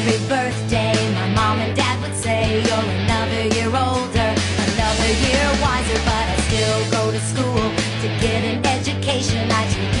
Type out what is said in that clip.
every birthday My mom and dad would say You're another year older Another year wiser But I still go to school To get an education I do.